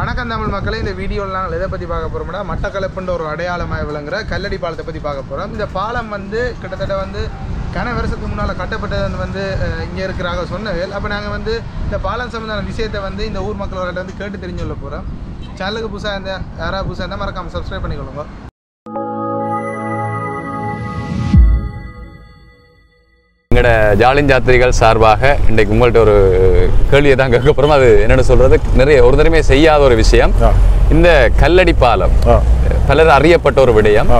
வணக்கம் தமிழ் மக்களே இந்த வீடியோவில் நாங்கள் எதை பற்றி பார்க்க போகிறோம்னா மட்டக்களப்புன்ற ஒரு அடையாளமாக விளங்குற கல்லடி பாலத்தை பற்றி பார்க்க போகிறோம் இந்த பாலம் வந்து கிட்டத்தட்ட வந்து கன வருஷத்துக்கு முன்னால் கட்டப்பட்டது வந்து இங்கே இருக்கிறாங்க சொன்னவேல். அப்போ நாங்கள் வந்து இந்த பாலம் சம்பந்தமான விஷயத்தை வந்து இந்த ஊர் மக்களோட வந்து கேட்டு தெரிஞ்சு கொள்ள போகிறோம் சேனலுக்கு புதுசாக இருந்தால் யாராவது புதுசாக இருந்தால் மறக்காமல் சப்ஸ்கிரைப் பண்ணிக்கொள்ளுங்க. எங்களோட ஜாலின் ஜாத்திரிகள் சார்பாக இன்றைக்கு உங்கள்கிட்ட ஒரு கேள்வியை தான் கேட்க போகிறோம் அது என்னென்னு சொல்கிறது நிறைய ஒரு தடவை செய்யாத ஒரு விஷயம். இந்த கல்லடி பாலம். பலர் அறியப்பட்ட ஒரு விடயம்.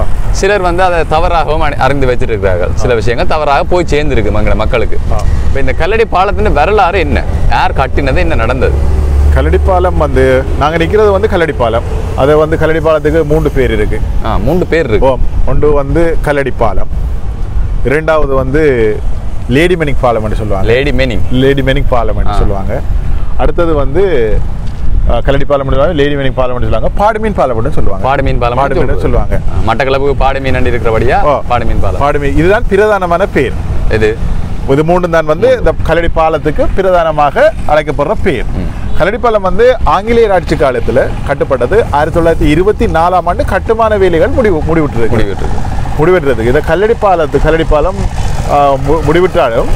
சிலர் வந்து அதை தவறாகவும் அறிந்து வச்சிட்டு இருக்கிறார்கள் சில விஷயங்கள் தவறாக போய் சேர்ந்துருக்கு மங்கள மக்களுக்கு. இப்போ இந்த கல்லடி பாலத்தின் வரலாறு என்ன? யார் கட்டினது என்ன நடந்தது? கல்லடிப்பாலம் வந்து நாங்கள் நிற்கிறது வந்து கல்லடிப்பாலம் அது வந்து கல்லடிப்பாலத்துக்கு மூன்று பேர் இருக்கு. ஆ மூன்று பேர் இருக்கு. ஒன்று வந்து கல்லடிப்பாலம் இரண்டாவது வந்து லேடிமெனிக் பாலம் என்று சொல்லுவாங்க. லேடி மேனிங் லேடிமெனிக் பாலம் என்று ஆ. சொல்லுவாங்க. அடுத்தது வந்து கல்லடிப்பாலம் என்று சொல்லுவாங்க லேடிமெனிக் பாலம் சொல்லுவாங்க பாடுமீன் பாலம் சொல்லுவாங்க. பாடுமீன் பாலம் பாடுமீன் சொல்லுவாங்க. ஆ, மட்டக்களப்புக்கு பாடுமீன் இருக்கிறபடியா. பாடுமீன் பாலம் பாடுமீன் இதுதான் பிரதானமான பேர். இது இது மூன்றும் தான் வந்து இந்த கல்லடி பாலத்துக்கு பிரதானமாக அழைக்கப்படுற பேர். கல்லடி பாலம் வந்து ஆங்கிலேயர் ஆட்சி காலத்தில் கட்டப்பட்டது. ஆயிரத்தி தொள்ளாயிரத்தி இருபத்தி நாலாம் ஆண்டு கட்டுமான வேலைகள் முடிவு முடிவிட்டிருக்கு முடிவிட்டிருக்கு. முடிவிட்டுறதுக்கு இந்த கல்லடி பாலத்து கல்லடி பாலம் முடிவிட்டாலும்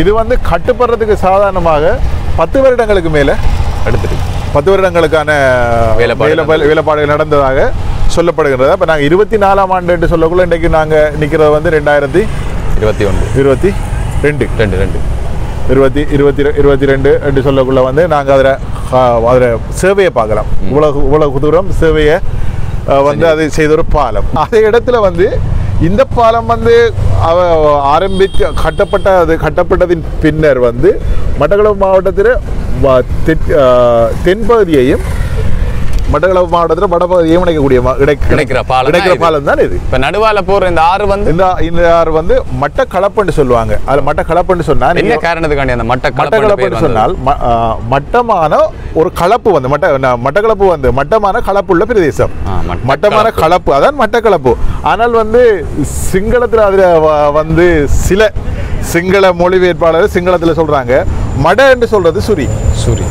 இது வந்து கட்டுப்படுறதுக்கு சாதாரணமாக பத்து வருடங்களுக்கு மேலே எடுத்துட்டு பத்து வருடங்களுக்கான வேலைப்பாடு வேலை- வேலை- வேலைப்பாடுகள் நடந்ததாக சொல்லப்படுகிறது அப்போ நாங்கள் இருபத்தி நாலாம் ஆண்டு என்று சொல்லக்குள்ள இன்றைக்கு நாங்கள் நிற்கிறது வந்து ரெண்டாயிரத்தி இருபத்தி ஒன்று. இருபத்தி ரெண்டு. ரெண்டு ரெண்டு. இருபத்தி இருபத்தி இருபத்தி ரெண்டு என்று சொல்லக்குள்ள வந்து நாங்கள் அதில் அதில் சேவையை பார்க்கலாம். இவ்வளவு இவ்வளவு தூரம் சேவையை வந்து அது செய்த ஒரு பாலம் அதே இடத்துல வந்து இந்த பாலம் வந்து அவ ஆரம்பிக்க கட்டப்பட்ட அது கட்டப்பட்டதின் பின்னர் வந்து மட்டக்களப்பு மாவட்டத்தில் தென்பகுதியையும் மட்டக்களப்பு மாவட்டத்தில் ம- இடை- இணைக்கிற பாலம் இது. பாலம் தான் இது. இப்ப நடுவால போற இந்த ஆறு வந்து இந்த இந்த ஆறு வந்து மட்டக்களப்புன்னு சொல்லுவாங்க. அது மட்டக்களப்புன்னு சொன்னா என்ன காரணத்துக்காண்டி அந்த மட்ட மட்டக்களப்புன்னு சொன்னால் மட்டமான ஒரு கலப்பு வந்து மட்ட மட்டக்களப்பு வந்து மட்டமான கலப்புள்ள பிரதேசம். மட்டமான கலப்பு. அதான் மட்டக்களப்பு. ஆனால் வந்து சிங்களத்தில் அதில் வந்து சில சிங்கள மொழிபெயர்ப்பாளர் சிங்களத்தில் சொல்றாங்க. மட என்று சொல்றது சுரி. சூரி.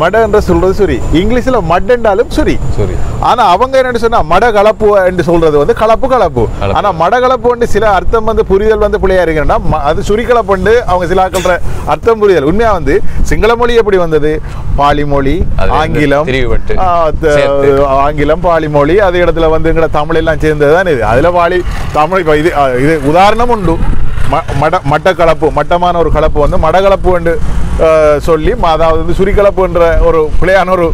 மட என்று சொல்றது சுரி. இங்கிலீஷ்ல மட் என்றாலும் சுரி. சூரி. ஆனா அவங்க என்ன சொன்னா மட கலப்பு என்று சொல்றது வந்து கலப்பு கலப்பு. கலப்பு. ஆனா மட கலப்பு சில அர்த்தம் வந்து புரிதல் வந்து பிள்ளையா இருக்குன்னா அது சுரி கலப்பு அவங்க சில ஆட்கள அர்த்தம் புரிதல். உண்மையா வந்து சிங்கள மொழி எப்படி வந்தது? பாலி மொழி அது வந்து ஆங்கிலம். ஆங்கிலம் பாலி மொழி அதே இடத்துல வந்து எங்கட தமிழ் எல்லாம் சேர்ந்தது தான் இது. அதுல பாலி தமிழ் இது இது உதாரணம் உண்டு. மட மட்ட கலப்பு மட்டமான ஒரு கலப்பு வந்து மடகலப்பு என்று சொல்லி அதாவது வந்து சுரிகலப்பு என்ற ஒரு பிழையான ஒரு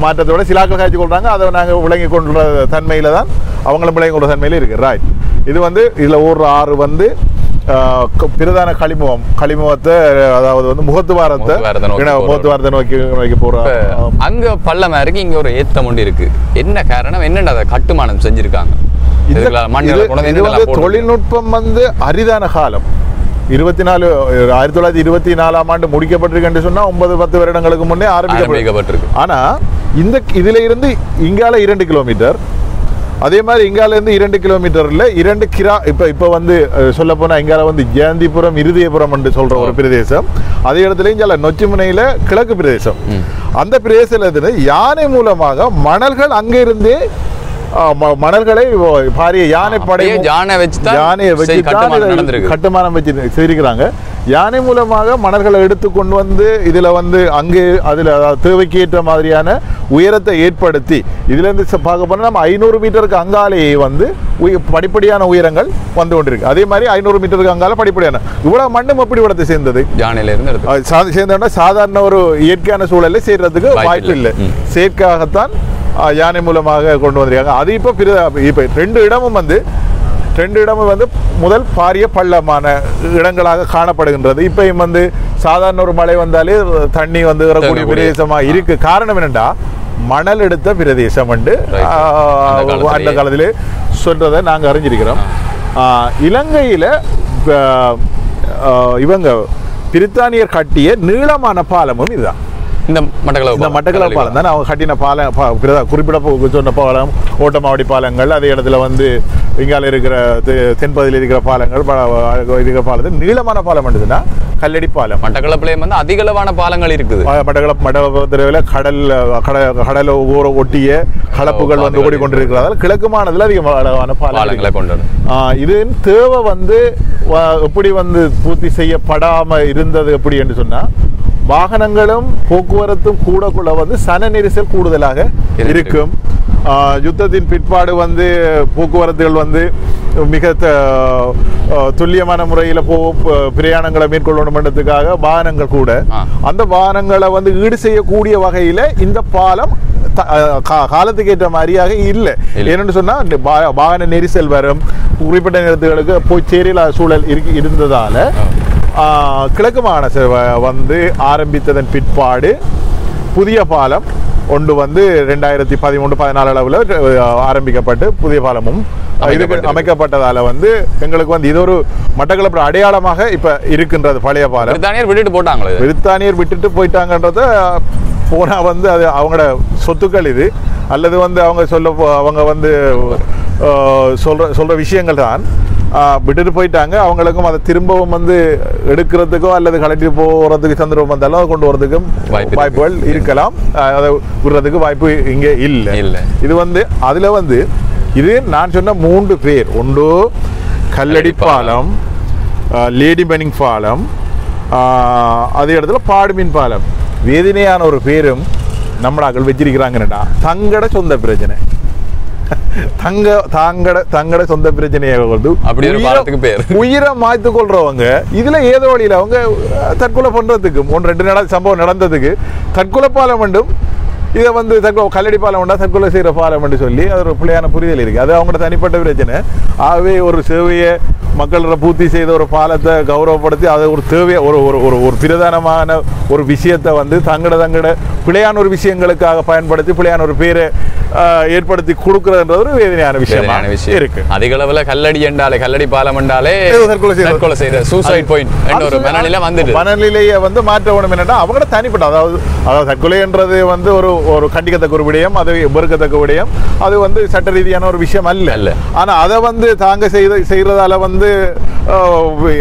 மாற்றத்தோட சிலாக்கள் காய்ச்சி கொள்றாங்க. அதை நாங்கள் விளங்கி கொண்டுள்ள தன்மையில தான் அவங்களும் விளங்கி கொண்ட தன்மையில இருக்கு. ரைட் இது வந்து இதுல ஒரு ஆறு வந்து பிரதான களிமுகம் களிமுகத்தை அதாவது வந்து முகத்துவாரத்தை முகத்துவாரத்தை நோக்கி நோக்கி இப்ப அங்க பள்ளமா இருக்கு இங்க ஒரு ஏத்தம் ஒன்று இருக்கு. என்ன காரணம்? என்னென்ன அதை கட்டுமானம் செஞ்சிருக்காங்க? இது- வந்து? தொழில்நுட்பம் வந்து அரிதான காலம். இருபத்தி நாலு ஆயிரத்தி தொள்ளாயிரத்தி இருபத்தி நாலாம் ஆண்டு முடிக்கப்பட்டிருக்கு சொன்னா ஒன்பது பத்து வருடங்களுக்கு முன்னே ஆரம்பிக்கப்பட்டு ஆரம்பிக்கப்பட்டிருக்கு. ஆனா இந்த இதுல இருந்து இங்கால இரண்டு கிலோமீட்டர். அதே மாதிரி இங்கால இருந்து இரண்டு கிலோமீட்டர்ல இரண்டு கிரா இப்ப இப்ப வந்து சொல்ல போனா இங்கால வந்து ஜெயந்திபுரம் இருதயபுரம் என்று சொல்ற ஒரு பிரதேசம். அதே இடத்துல இங்கால நொச்சிமுனையில கிழக்கு பிரதேசம். அந்த பிரதேசத்துல யானை மூலமாக மணல்கள் அங்கிருந்தே மணல்களை பாரிய யானை படை யானை வச்சுதான் யானையை வச்சு கட்டுமானம் வச்சு செய்திருக்கிறாங்க. யானை மூலமாக மணல்களை எடுத்து கொண்டு வந்து இதுல வந்து அங்கே அதுல தேவைக்கு ஏற்ற மாதிரியான உயரத்தை ஏற்படுத்தி இதுல இருந்து ச- பார்க்க போனா நம்ம ஐநூறு மீட்டருக்கு அங்காலேயே வந்து படிப்படியான உயரங்கள் வந்து கொண்டிருக்கு. அதே மாதிரி ஐநூறு மீட்டருக்கு அங்கால படிப்படியான. இவ்வளவு மண்ணும் எப்படி இடத்தை சேர்ந்தது? யானையில இருந்து எடுத்து. அது சா- சேர்ந்தோம்னா சாதாரண ஒரு இயற்கையான சூழலில் சேர்றதுக்கு வாய்ப்பு இல்லை. செயற்கையாகத்தான் யானை மூலமாக கொண்டு வந்திருக்காங்க. அது இப்போ பிற இப்போ ரெண்டு இடமும் வந்து ரெண்டு இடமும் வந்து முதல் பாரிய பள்ளமான இடங்களாக காணப்படுகின்றது. இப்பயும் வந்து சாதாரண ஒரு மழை வந்தாலே தண்ணி வந்து வரக்கூடிய தேங்கக்கூடிய. பிரதேசமா இருக்கு. காரணம் என்னண்டா மணல் எடுத்த பிரதேசம். ஆ, அந்த காலத்திலே சொல்றதை நாங்கள் அறிஞ்சிருக்கிறோம். இலங்கையில இவங்க பிரித்தானியர் கட்டிய நீளமான பாலமும் இதுதான். இந்த மட்டக்களப்பு இந்த பாலம். மட்டக்களப்பு பாலம் தானே? அவங்க கட்டின பாலம் குறிப்பிட சொன்ன பாலம் ஓட்டமாவடி பாலங்கள் அதே இடத்துல வந்து இங்கால இருக்கிற தென்பகுதியில் இருக்கிற பாலங்கள் இருக்கிற பாலத்தில் நீளமான பாலம் என்றதுன்னா கல்லடி பாலம். மட்டக்களப்புலயும் வந்து அதிகளவான பாலங்கள் இருக்குது. மட்டக்களப்பு மட்டக்களப்பு கடல் கடல் கடல ஊர ஒட்டிய கலப்புகள் வந்து ஓடிக்கொண்டிருக்கிறதால் கிழக்கு மாநிலத்தில் அதிகமான பாலங்களை கொண்டு வரும். ஆஹ் இது தேவை வந்து எப்படி வந்து பூர்த்தி செய்யப்படாம இருந்தது எப்படி என்று சொன்னா வாகனங்களும் போக்குவரத்தும் கூடக்குள்ள வந்து சன நெரிசல் கூடுதலாக இருக்கு. இருக்கும் யுத்தத்தின் பிற்பாடு வந்து போக்குவரத்துகள் வந்து மிக துல்லியமான முறையில் போ பிரயாணங்களை மேற்கொள்ளணுன்றதுக்காக வாகனங்கள் கூட. அந்த வாகனங்களை வந்து ஈடு செய்யக்கூடிய வகையில இந்த பாலம் காலத்துக்கு ஏற்ற மாதிரியாக இல்லை இல்லை. ஏன்னு சொன்னா இந்த வா- வாகன நெரிசல் வரும் குறிப்பிட்ட நேரத்துகளுக்கு போய் சேரியல சூழல் இருந்ததால கிழக்கு மாகாண வந்து ஆரம்பித்ததன் பிற்பாடு புதிய பாலம் ஒன்று வந்து ரெண்டாயிரத்தி பதிமூன்று பதினாலு அளவில் ஆரம்பிக்கப்பட்டு புதிய பாலமும் அமைக்கப்பட்டிருக்கு. அமைக்கப்பட்டதால வந்து எங்களுக்கு வந்து இது ஒரு மட்டக்களப்பு அடையாளமாக இப்ப இருக்கின்றது பழைய பாலம் பிரித்தானியர் விட்டுட்டு போட்டாங்களே இது. பிரித்தானியர் விட்டுட்டு போயிட்டாங்கன்றத போனா வந்து அது அவங்களோட சொத்துக்கள் இது அல்லது வந்து அவங்க சொல்ல போ- அவங்க வந்து சொல்ற சொல்ற விஷயங்கள் தான் விட்டுட்டு போயிட்டாங்க. அவங்களுக்கும் அதை திரும்பவும் வந்து எடுக்கிறதுக்கோ அல்லது கலட்டி போறதுக்கு சந்தர்ப்பம் வந்தாலும் அதை கொண்டு வரதுக்கும். வாய்ப்புகள் இருக்கலாம். அதை விடுறதுக்கு வாய்ப்பு இங்கே இல்லை. இல்ல. இது வந்து அதுல வந்து இது நான் சொன்ன மூன்று பேர். ஒன்று கல்லடி பாலம். லேடி பெனிங் பாலம். அதே இடத்துல பாடுமீன் பாலம். வேதனையான ஒரு பேரும் நம்மளாக்கள் வச்சிருக்கிறாங்கடா தங்கட சொந்த பிரச்சனை. தங்க தாங்கட தங்கட சொந்த பிரச்சனையை வந்து அப்படி ஒரு பாலத்துக்கு பேர். உயிரை மாய்த்து கொள்றவங்க இதுல ஏதோ வழியில அவங்க தற்கொலை பண்றதுக்கு ஒன்று ரெண்டு நட சம்பவம் நடந்ததுக்கு தற்கொலை பாலம் வேண்டும் இதை வந்து தற்கொலை கல்லடி பாலம் உண்டா தற்கொலை செய்யற பாலம் என்று சொல்லி அது ஒரு பிள்ளையான புரிதல் இருக்கு. அது அவங்களோட தனிப்பட்ட பிரச்சனை. ஆகவே ஒரு சேவையை மக்களோட பூர்த்தி செய்த ஒரு பாலத்தை கௌரவப்படுத்தி அதை ஒரு தேவையை ஒரு ஒரு ஒரு ஒரு பிரதானமான ஒரு விஷயத்தை வந்து தங்கட தங்கட பிழையான ஒரு விஷயங்களுக்காக பயன்படுத்தி பிழையான ஒரு பேரை ஏற்படுத்தி கொடுக்கறதுன்றது ஒரு வேதனையான விஷயமா வேதனையான விஷயம் இருக்கு. அதிக அளவுல கல்லடி என்றாலே கல்லடி பாலம் என்றாலே தற்கொலை செய்யற சூசைட் பாயிண்ட் ஒரு மனநிலை வந்துட்டு மனநிலையை வந்து மாற்ற வேணும் என்னன்னா அவங்களோட தனிப்பட்ட அதாவது அதாவது தற்கொலைன்றது வந்து ஒரு ஒரு கண்டிக்கத்தக்க ஒரு விடயம் அது வெறுக்கத்தக்க விடயம். அது வந்து சட்ட ரீதியான ஒரு விஷயம் அல்ல. அல்ல. ஆனா அதை வந்து தாங்க செய்த செய்யறதால வந்து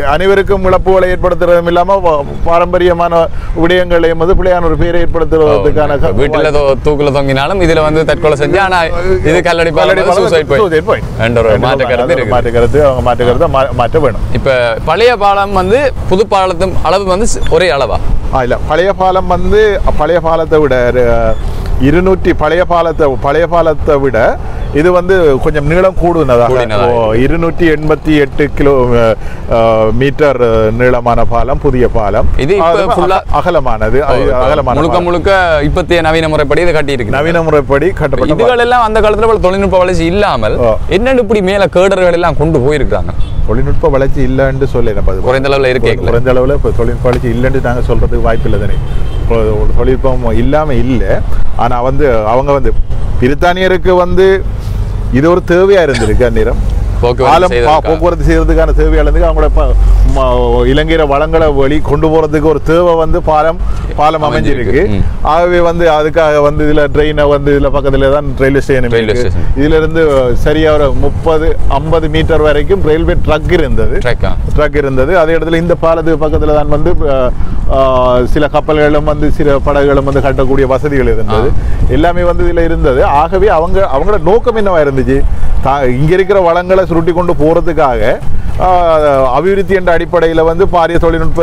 அனைவருக்கும் இழப்புகளை ஏற்படுத்துறதும் இல்லாம வ- பாரம்பரியமான விடயங்களையும் வந்து பிள்ளையான ஒரு பேரை ஏற்படுத்துவதற்கான க- வீட்டுல தூக்குல தொங்கினாலும் இதுல வந்து தற்கொலை செஞ்சு ஆனா இது கல்லடி கல்லடி மாற்று கருத்து மாற்று கருத்து அவங்க மாற்று கருத்தை மாற்ற வேணும். இப்ப பழைய பாலம் வந்து புது பாலத்தும் அளவு வந்து ஒரே அளவா? இல்லை பழைய பாலம் வந்து பழைய பாலத்தை விட இருநூற்றி பழைய பாலத்தை பழைய பாலத்தை விட இது வந்து கொஞ்சம் நீளம் கூடுனதாக இருநூற்றி எண்பத்தி எட்டு கிலோ மீட்டர் நீளமான பாலம் புதிய பாலம் இது அகலமானது அகலமான முழுக்க. முழுக்க இப்பத்திய நவீன முறைப்படி இது கட்டி இருக்கு நவீன முறைப்படி கட்டப்பட்ட. இதுகள் எல்லாம் அந்த காலத்துல தொழில்நுட்ப வளர்ச்சி இல்லாமல். என்னன்னு இப்படி மேல கேடர்கள் எல்லாம் கொண்டு போயிருக்காங்க தொழில்நுட்ப வளர்ச்சி இல்லைன்னு சொல்லி குறைந்த அளவுல இருக்கேக்கல. குறைந்த அளவில் தொழில்நுட்ப வளர்ச்சி இல்லைன்னு நாங்கள் சொல்றதுக்கு வாய்ப்பு இல்லை தானே தொழில்நுட்பம் இல்லாம இல்லை. ஆனா வந்து அவங்க வந்து பிரித்தானியருக்கு வந்து இது ஒரு தேவையா இருந்திருக்கு அந்நேரம் போக்குவரத்து செய்யறதுக்கான தேவையா இருந்தது அவங்களோட இலங்கையில வளங்களை வழி கொண்டு போறதுக்கு ஒரு தேவை வந்து பாலம் பாலம் அமைஞ்சிருக்கு. ஆகவே வந்து அதுக்காக வந்து இதுல ட்ரெயினை வந்து இதுல பக்கத்துல தான் ரயில்வே ஸ்டேஷன். இதுல இருந்து சரியா ஒரு முப்பது ஐம்பது மீட்டர் வரைக்கும் ரயில்வே ட்ரக் இருந்தது. ட்ரக் இருந்தது. அதே இடத்துல இந்த பாலத்துக்கு பக்கத்துல தான் வந்து சில கப்பல்களும் வந்து சில படகுகளும் வந்து கட்டக்கூடிய வசதிகள் இருந்தது. எல்லாமே வந்து இதுல இருந்தது. ஆகவே அவங்க அவங்களோட நோக்கம் என்னவா இருந்துச்சு? இங்க இருக்கிற வளங்களை சுருட்டி கொண்டு போறதுக்காக அபிவிருத்தி என்ற அடிப்படையில வந்து பாரிய தொழில்நுட்ப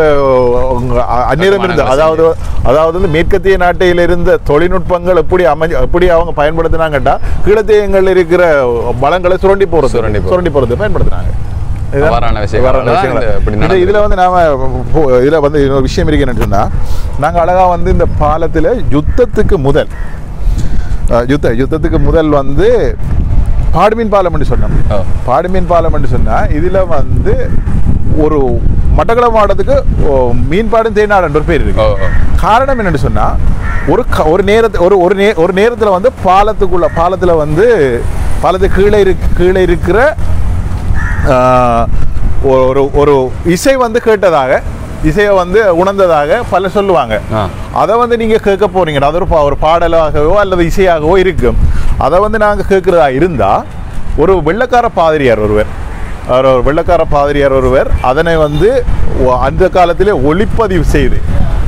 அந்நிறம் கட்டுமானங்களை அதாவது அதாவது வந்து மேற்கத்திய நாட்டில் இருந்த தொழில்நுட்பங்கள் எப்படி அமைஞ்சு எப்படி அவங்க பயன்படுத்தினாங்கட்டா கீழத்தியங்கள் இருக்கிற வளங்களை சுரண்டி போறது சுரண்டி. சுரண்டி போறது பயன்படுத்தினாங்க. இதுல வந்து நாம இதுல வந்து இன்னொரு விஷயம் இருக்கு என்னன்னு சொன்னா நாங்க அழகா வந்து இந்த பாலத்துல யுத்தத்துக்கு முதல் யுத்த யுத்தத்துக்கு முதல் வந்து பாடுமீன் பாலம் சொன்னோம். பாடுமீன் பாலம் சொன்னா இதுல வந்து ஒரு மட்டக்களப்பு மாவட்டத்துக்கு மீன்பாடும் தேனாடு ஒரு பேர் இருக்கு. காரணம் என்னன்னு சொன்னா ஒரு ஒரு நேரத்து ஒரு ஒரு நே ஒரு நேரத்துல வந்து பாலத்துக்குள்ள பாலத்துல வந்து பாலத்துக்கு கீழே இருக்கு கீழே இருக்கிற ஒரு ஒரு இசை வந்து கேட்டதாக இசையை வந்து உணர்ந்ததாக பலர் சொல்லுவாங்க. அதை வந்து நீங்க கேட்க போறீங்க அது ஒரு பா- ஒரு பாடலாகவோ அல்லது இசையாகவோ இருக்கும் அதை வந்து நாங்க கேட்கிறதா இருந்தா ஒரு வெள்ளக்கார பாதிரியார் ஒருவர் அவர் ஒரு வெள்ளக்கார பாதிரியார் ஒருவர். அதனை வந்து அந்த காலத்திலே ஒளிப்பதிவு செய்து.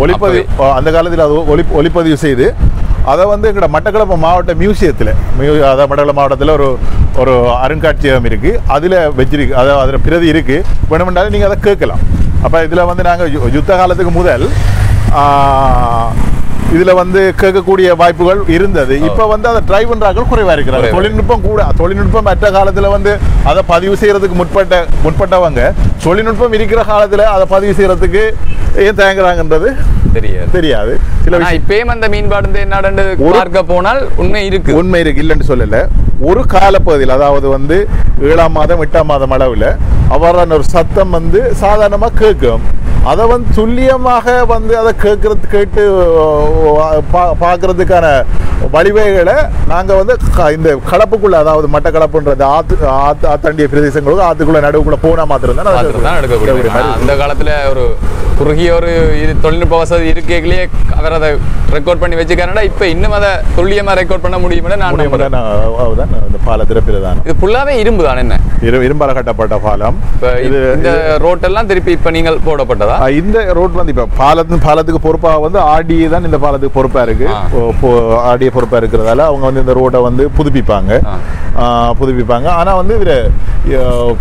ஒளிப்பதிவு அந்த காலத்தில் அது ஒளி ஒளிப்பதிவு செய்து. அதை வந்து எங்களோட மட்டக்களப்பு மாவட்ட மியூசியத்தில் மியூ அதாவது மட்டக்களப்பு மாவட்டத்தில் ஒரு ஒரு அருங்காட்சியகம் இருக்குது அதில் வச்சிருக்கு அதாவது அதில் பிரதி இருக்குது வேணுமென்றாலும் நீங்கள் அதை கேட்கலாம். அப்போ இதில் வந்து நாங்கள் யுத்த காலத்துக்கு முதல் இதில் வந்து கேட்கக்கூடிய வாய்ப்புகள் இருந்தது. இப்போ வந்து அதை ட்ரை பண்ணுறார்கள் குறைவாக இருக்கிறாங்க. தொழில்நுட்பம் கூட தொழில்நுட்பம் மற்ற காலத்தில் வந்து அதை பதிவு செய்யறதுக்கு முற்பட்ட முற்பட்டவங்க தொழில்நுட்பம் இருக்கிற காலத்தில் அதை பதிவு செய்யறதுக்கு ஏன் தயங்குறாங்கன்றது தெரியாது. தெரியாது. சில இப்பயும் அந்த மீன்பாடு என்னடன்னு பார்க்க போனால் உண்மை இருக்கு. உண்மை இருக்கு இல்லைன்னு சொல்லல. ஒரு காலப்பகுதியில் அதாவது வந்து ஏழாம் மாதம் எட்டாம் மாதம் அளவில் அவ்வாறான ஒரு சத்தம் வந்து சாதாரணமாக கேட்கும் அதை வந்து துல்லியமாக வந்து அதை கேட்கறது கேட்டு பா- பார்க்கறதுக்கான வழிவகைகளை நாங்கள் வந்து இந்த கலப்புக்குள்ள அதாவது மட்ட கலப்புன்றது ஆத்து ஆத்து ஆத்தாண்டிய பிரதேசங்களுக்கு ஆத்துக்குள்ள நடுவுக்குள்ள போனா மாத்திரம் தான் எடுக்கக்கூடிய அந்த காலத்துல ஒரு குறுகிய ஒரு இது தொழில்நுட்ப வசதி இருக்கைகளே அவர் அதை ரெக்கார்ட் பண்ணி வச்சுக்காரா இப்ப இன்னும் அதை துல்லியமா ரெக்கார்ட் பண்ண முடியும்னு நான் அதுதான் இந்த பாலத்திர பிரதானம் இது ஃபுல்லாவே இரும்பு தான் என்ன? இரு இரும்பால கட்டப்பட்ட பாலம் இது இந்த ரோட்டெல்லாம் திருப்பி இப்ப நீங்கள் போடப்பட்டதா? இந்த ரோட் வந்து இப்ப பாலத்து பாலத்துக்கு பொறுப்பாக வந்து ஆர்டிஏ தான் இந்த பாலத்துக்கு பொறுப்பா இருக்கு. ஆர்டிஏ பொறுப்பா இருக்கிறதால அவங்க வந்து இந்த ரோட்டை வந்து புதுப்பிப்பாங்க. புதுப்பிப்பாங்க. ஆனா வந்து இதுல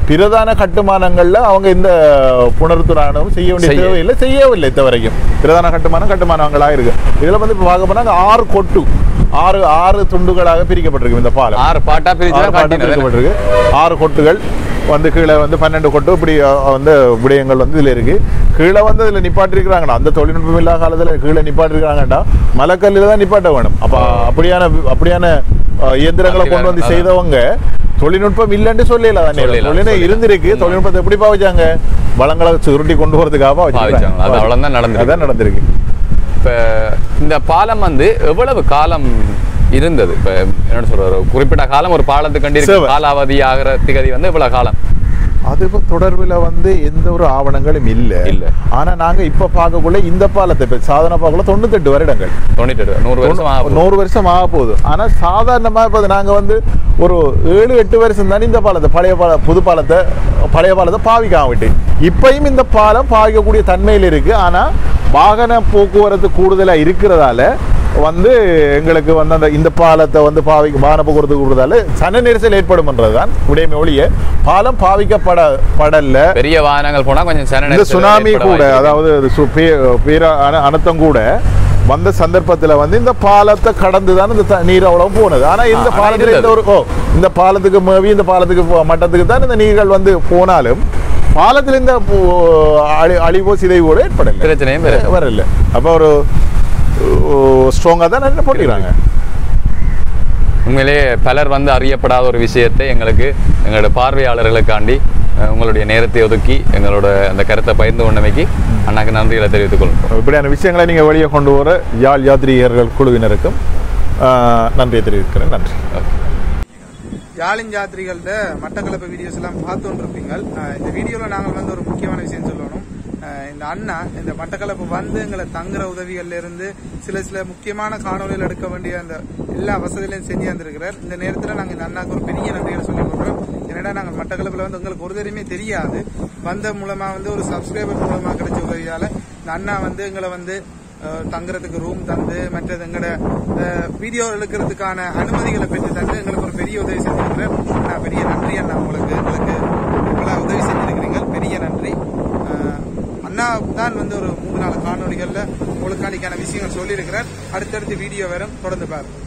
பிரதான கட்டுமானங்கள்ல அவங்க இந்த புனருத்தரானம் செய்ய வேண்டிய. தேவையில்லை செய்யவில்லை இது வரைக்கும் பிரதான கட்டுமானம் கட்டுமானங்களா இருக்கு. இதுல வந்து இப்ப பார்க்க போனா அங்க ஆறு கொட்டு. ஆறு ஆறு துண்டுகளாக பிரிக்கப்பட்டிருக்கு இந்த பாலம். ஆறு பாட்டா பிரிக்கப்பட்டிருக்கு. ஆறு கொட்டுகள் வந்து கீழே வந்து பன்னெண்டு கொட்டு இப்படி வந்து விடயங்கள் வந்து இதுல இருக்கு. கீழே வந்து இதுல நிப்பாட்டிருக்கிறாங்கண்ணா அந்த தொழில்நுட்பம் இல்லாத காலத்துல கீழே நிப்பாட்டிருக்கிறாங்கடா. மலைக்கல்லில் தான் நிப்பாட்ட வேணும். அப்ப அப்படியான அப்படியான இயந்திரங்களை கொண்டு வந்து. செய்தவங்க தொழில்நுட்பம் இல்லைன்னு சொல்லல. தானே தொழில்நுட்பம். இருந்திருக்கு. தொழில்நுட்பத்தை எப்படி பாவிச்சாங்க? வளங்களை சுருட்டி கொண்டு வரதுக்காக பாவிச்சாங்க. அது அவ்வளவுதான் நடந்திருக்கு. அதான் நடந்திருக்கு. இப்ப இந்த பாலம் வந்து எவ்வளவு காலம் இருந்தது இப்ப என்ன ஒரு குறிப்பிட்ட காலம் ஒரு பாலத்துக்கு கண்டி சேவை. காலாவதி ஆகிற திகதி வந்து இவ்வளவு காலம் அது தொடர்பில் வந்து எந்த ஒரு ஆவணங்களும் இல்ல. இல்ல. ஆனா நாங்க இப்ப பார்க்கக்குள்ள இந்த பாலத்தை சாதன பார்க்கல தொண்ணூத்தெட்டு வருடங்கள். தொண்ணூற்றி எட்டு நூறு வருஷம் நூறு வருஷம் ஆக போகுது. ஆனா சாதாரணமா இப்ப அது நாங்க வந்து ஒரு ஏழு எட்டு வருஷம் தானே இந்த பாலத்தை பழைய பால புது பாலத்தை பழைய பாலத்தை பாவிக்காம விட்டு. இப்பயும் இந்த பாலம் பாவிக்கக்கூடிய தன்மையில் இருக்கு. ஆனா வாகன போக்குவரத்து கூடுதலா இருக்கிறதால வந்து எங்களுக்கு வந்து அந்த இந்த பாலத்தை வந்து பாவிக்க வாகன போக்குவரத்து கூடுதலால சன நெரிசல் ஏற்படும்ன்றதுதான் விடைமை ஒழிய பாலம் பாவிக்கப்பட படல. பெரிய வாகனங்கள் போனா கொஞ்சம் சன சுனாமி கூட. அதாவது பேர அன- அனர்த்தம் கூட வந்த சந்தர்ப்பத்துல வந்து இந்த பாலத்தை கடந்து தான் இந்த நீர் அவ்வளவு போனது. ஆனா இந்த பாலத்துல இந்த ஒரு இந்த பாலத்துக்கு மேவி இந்த பாலத்துக்கு மட்டத்துக்கு தான் இந்த நீர்கள் வந்து போனாலும் பாலத்துல இந்த அழிவோ சிதைவோட ஏற்படல. பிரச்சனையும் பெரு- வரல. அப்ப ஒரு ஸ்ட்ராங்கா தான் என்ன போட்டிக்கிறாங்க உண்மையிலேயே பலர் வந்து அறியப்படாத ஒரு விஷயத்தை எங்களுக்கு எங்களோட பார்வையாளர்களுக்காண்டி உங்களுடைய நேரத்தை ஒதுக்கி எங்களோட அந்த கருத்தை பகிர்ந்து கொண்டமைக்கு அண்ணாக்கு நன்றிகளை தெரிவித்துக் கொள்கிறோம். இப்படியான விஷயங்களை நீங்க வெளியே கொண்டு வர யாழ் யாத்ரீகர்கள் குழுவினருக்கும் நன்றியை தெரிவிக்கிறேன். நன்றி. யாழின் ஜாத்திரிகள்ட மட்டக்களப்பு வீடியோஸ் எல்லாம் பார்த்து இருப்பீங்க இந்த வீடியோவில் நாங்கள் வந்து ஒரு முக்கியமான விஷயம் சொல்லணும். இந்த அண்ணா இந்த மட்டக்களப்பு வந்து எங்களை தங்குற உதவிகள்ல இருந்து சில சில முக்கியமான காணொலிகள் எடுக்க வேண்டிய அந்த எல்லா வசதிகளையும் செஞ்சு வந்திருக்கிறார் இந்த நேரத்தில் நாங்கள் இந்த அண்ணாக்கு ஒரு பெரிய நன்றிகளை சொல்லி கொடுக்குறோம் ஏன்னா நாங்கள் மட்டக்களப்பில் வந்து உங்களுக்கு ஒரு தெரியுமே தெரியாது. வந்த மூலமா வந்து ஒரு சப்ஸ்கிரைபர் மூலமா கிடைச்ச உதவியால இந்த அண்ணா வந்து எங்களை வந்து தங்குறதுக்கு ரூம் தந்து மற்றது எங்களோட வீடியோ எடுக்கிறதுக்கான அனுமதிகளை பெற்று தந்து எங்களுக்கு ஒரு பெரிய உதவி செஞ்சிருக்கிறேன் நான் பெரிய நன்றி அண்ணா உங்களுக்கு எங்களுக்கு இவ்வளவு உதவி செஞ்சிருக்கிறீங்க பெரிய நன்றி அஹ், அண்ணா தான் வந்து ஒரு மூணு நாலு காணொலிகள்ல உங்களுக்காண்டிக்கான விஷயங்கள் சொல்லியிருக்கிறேன் அடுத்தடுத்து வீடியோ வரும். தொடர்ந்து பாருங்கள்